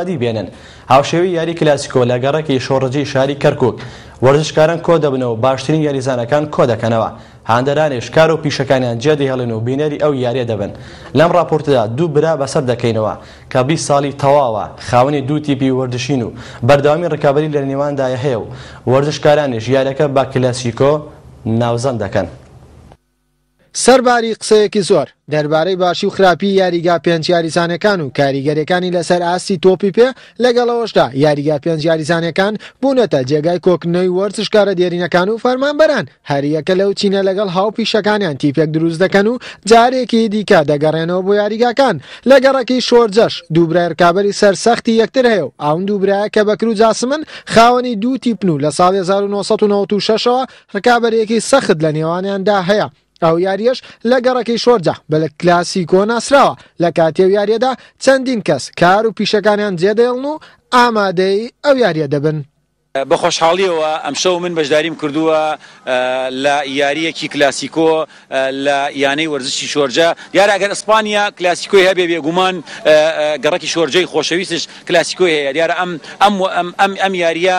یادی بێنن، هاوشێوەی یاری کلاسیکۆ لە گەڕەکی شۆڕجی شاری کەرکوک، وەرزشکاران کۆدەبنەوە و باشترین یاریزانەکان کۆدەکەنەوە، هاندەرانیش کار و پیشەکانیان جێدەهێڵن و بینەری ئەو یاریە دەبن. لەم ڕاپۆرتەدا دوو برا بەسەردەکەینەوە کە بیست ساڵی تەواوە خاوەنی دوو تیپی وەرزشین و بەردەوامی ڕکابەری لەنێواندایە هەیە و وەرزشکارانیش یاریەکە بە کلاسیکۆ ناوزەند دەکەن. سەرباری قسەیەکی زۆر دەربارەی باشی و خراپی یاریگا پێنج یاریزانەکان و کاریگەریەکانی لەسەر ئاستی تۆپی پێ، لەگەڵ ئەوەشدا یاریگا پێنج یاریزانەکان بوونەتە جێگای کۆکردنەوی وەرزشکارە دێرینەکان و فەرمانبەران هەریەکە لەو چینە لەگەڵ هاوپیشەکانیان تیپێک دروست دەکەن و جارێکی دیکە دەگەڕێنەوە بۆ یاریگاکان لە گەڕەکی شۆرجەش دوو برای رکابەری سەر سەختی یەکتر هەیە و ئاون دوو برایە کە بەکر و جاسمن خاوەنی دوو تیپن و لە ساڵی 1996ەوە رکابەریەکی سەخت لە نێوانیان دا هەیە، ئەو یاریەش لە گەڕەکی شۆرجە بە لە کلاسیکۆ ناسراوە، لە کاتی ئەو یاریەدا چەندین کەس کار و پیشەکانیان جێ دەێڵن و ئامادەی ئەو یاریە دەبن. بە خۆشحاڵیەوە ئەمشەو من بەشداریم کردووە لە یاریەکی کلاسیکۆ لە یانەی وەرزشی شۆرجە، دیارە گەر ئیسپانیا کلاسیکۆی هەبێ بێگومان گەڕەکی شۆرجەی خۆشەویستش کلاسیکۆی هەیە، دیارە ئەم ئەم ئەم ئەم یاریە،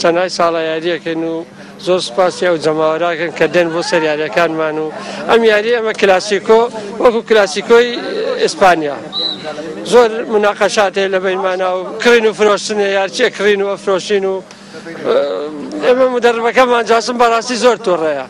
چەنای ساڵە یاریەکەین و زۆر سوپاسی ئەو جەماوەراکەن کە دێن بۆ سەر یاریەکانمان و ئەم یاری ئەمە کلاسیکۆ وەکو کلاسیکۆی ئیسپانیا زۆر مناقەشاتێ لە بەیمانە و کڕین و فرۆشتنێ یارچێ کڕین و ئەفرۆشین و ئێمە مدەربەکەمان جاسم بەڕاستی زۆر تۆڕەیە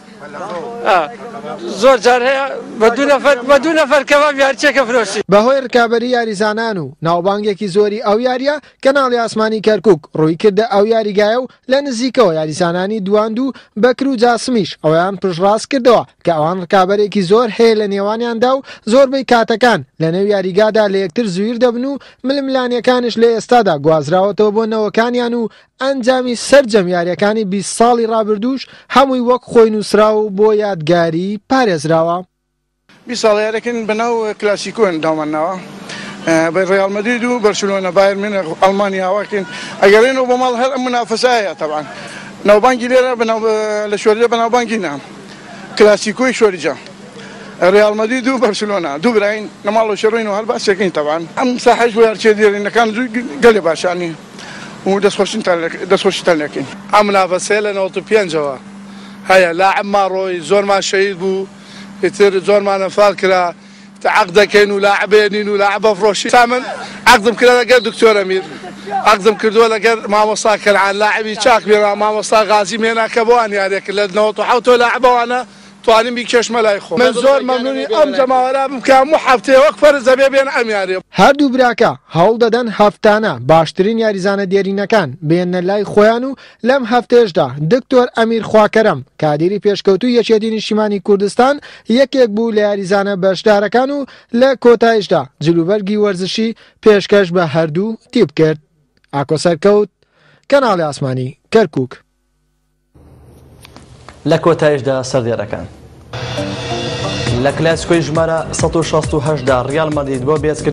زۆر جار هەیە بە دوو نەفەر بە دوو نەفەر کەوا یارچێکە فرۆشی بەهۆی ڕکابەری یاریزانان و ناوبانگێکی زۆری ئەو یاریە کەناڵی ئاسمانی کەرکوک ڕووی کردە ئەو یاریگایە و لە نزیکەوە یاریزانانی دواند و بەکر و جاسمیش ئەوەیان پشتڕاست کردەوە کە ئەوان ڕکابەرێکی زۆر هەیە لە نێوانیاندا و زۆربەی کاتەکان لە نێو یاریگادا لە یەکتر زویر دەبن و ململانێکانیش لە ئێستادا گوازراوەتەوە بۆ نەوەکانیان و ئەنجامی سەرجەم یاریەکانی بیست ساڵی ڕابردووش هەمووی وەک خۆی نووسراوە و بۆ یادگاری پارێزراوە. بیست ساڵە یارێکن بە ناو کلاسیکۆ ناومان ناوە بە ڕیاڵ مەدرید و بەرشلۆنە بایر میونخ و ئەڵمانیا واکەین ئەگەڕێنەوە بۆ ماڵ هەر ئەم منافەسە هەیە تەبعەن ناوبانگی لێرە بە ناو لە شۆریدە بە ناوبانگی نام کلاسیکۆی شۆریجە ڕیاڵ مەدرید و بەرشلۆنە دوو براین لە ماڵەوە شەڕۆین و هەر باسێکین تەبعەن ئەم ساحەش بۆ یارچیە دێرینەکان زوو گەلێ باشانی و دەستخۆشینتان لە دەستخۆشیتان لەکەین ئەم منافەسەیە لە نەوەد و پێنجەوە هەیە لا عەمما ڕۆی زۆرمان شەهید بوو ئیتر زۆرمان ئەنفال کرا ئیتر عەقد دەکەین و لا عەبێ نین و لا عەب ئەفڕۆشین تا من عەقدم کرا لەگەر دکتۆر ئەمیر عەقدم کردووە لەگەر مامۆستا کەنعان لا عەبی چاک مێنا مامۆستا غازیم هێنا کە بۆان یارێ کرد لە نەوەت و حەوتەوە لا عەبەوانە توانیم بیکێشمە لای خۆم من زۆر مەمنونی ئەم جەماوەرە ئەبم کە هەموو حەفتەیە وەک فەرز دەبێ بێن ئەم یاریە. هەردوو براکە هەوڵ دەدەن هەفتانە باشترین یاریزانە دێرینەکان بێننە لای خۆیان و لەم هەفتەیەشدا دکتۆر ئەمیر خواکەرەم، کادیری پێشکەوتووی یەکێتی نیشتیمانی کوردستان یەکێک بوو لە یاریزانە بەشدارەکان و لە کۆتایشدا جلوبەرگی وەرزشی پێشکەش بە هەردوو تیپ کرد. ئاکۆ سەرکەوت، کەناڵی ئاسمانی کەرکووک. لە کۆتایشدا سەردێڕەکان لە کلاسیکۆی ژمارە سەد و شەست و هەشت دا ڕیاڵ مەدرید بۆ بێجگرتنەوەی